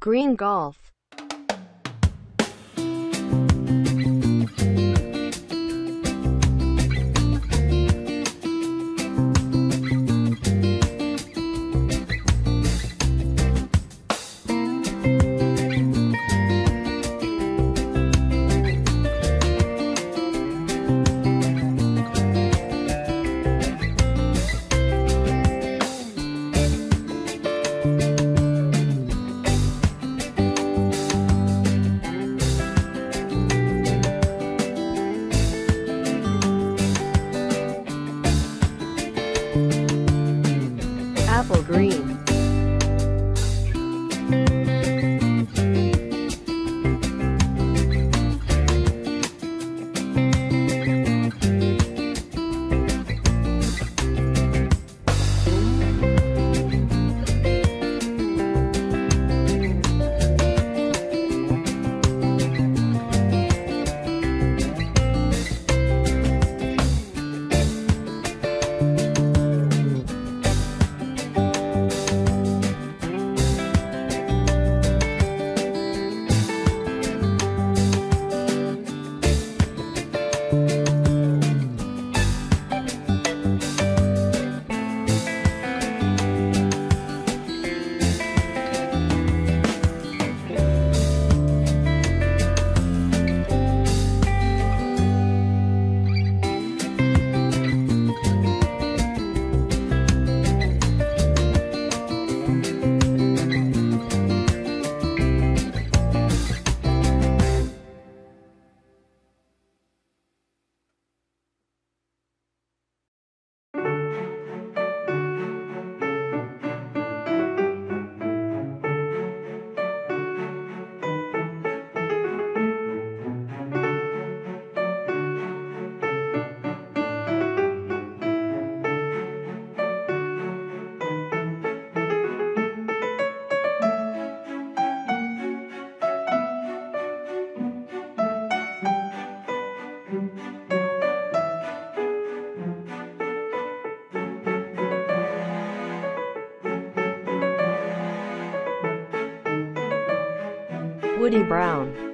Green golf. Apple green. Woody Brown.